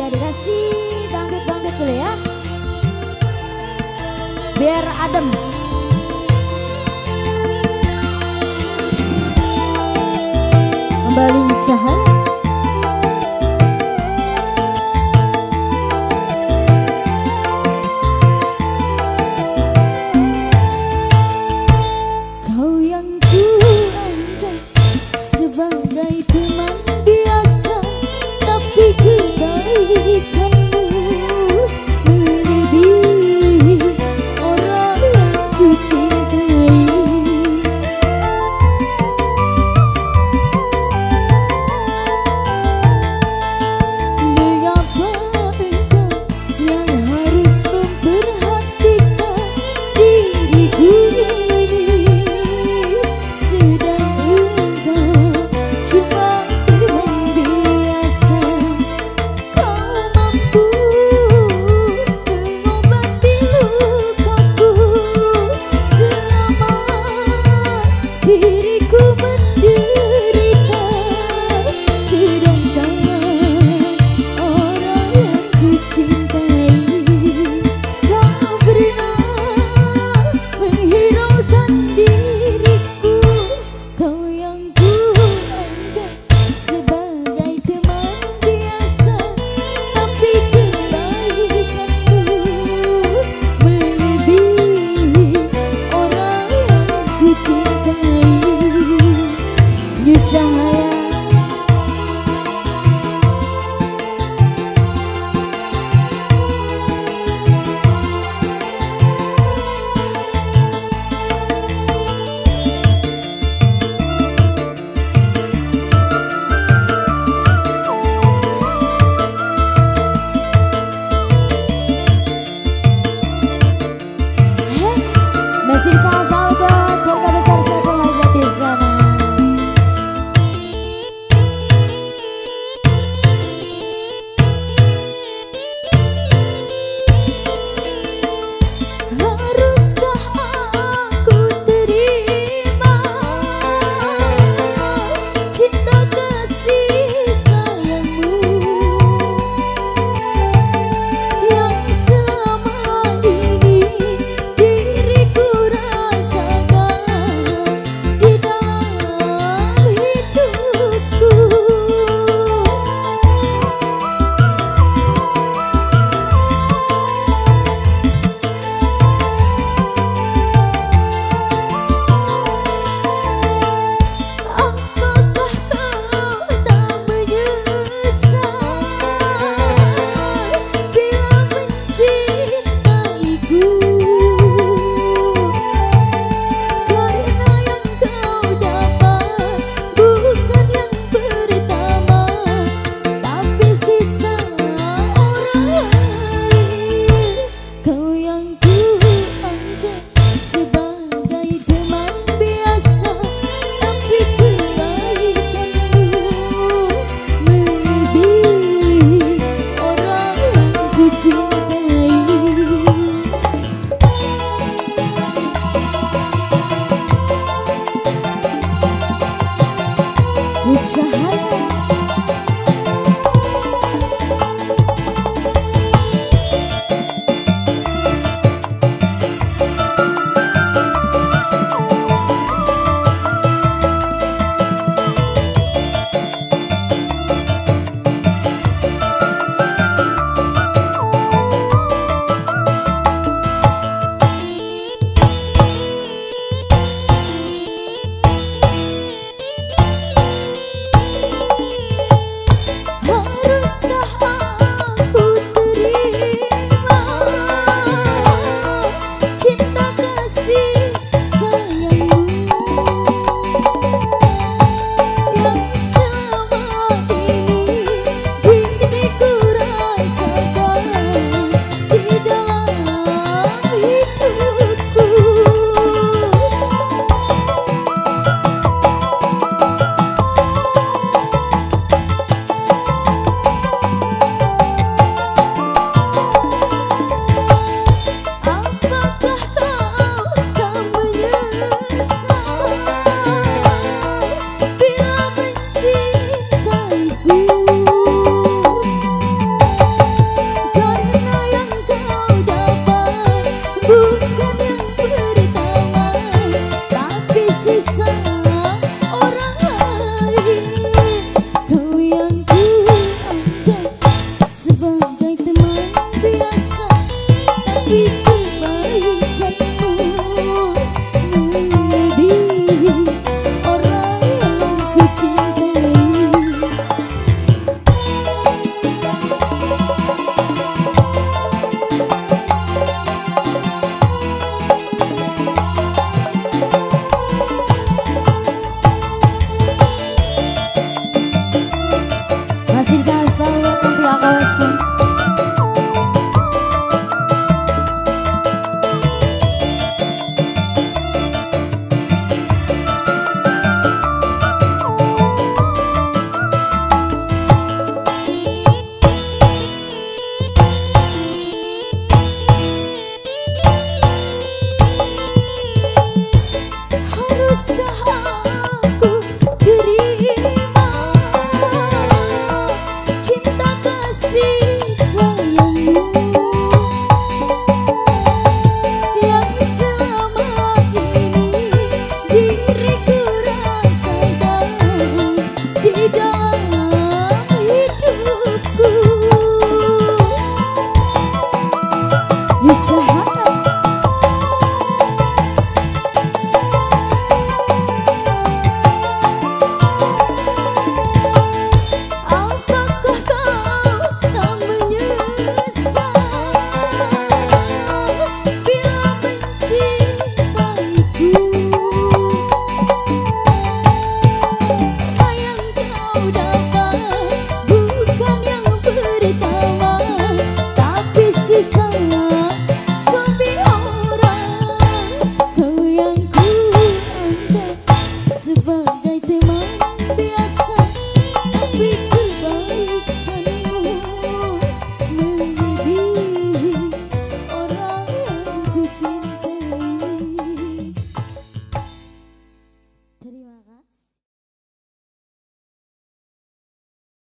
ya dikasih bangkit-bangkit dulu ya biar adem kembali cahaya sebagai teman biasa tapi kini 你。Thank you. कुछ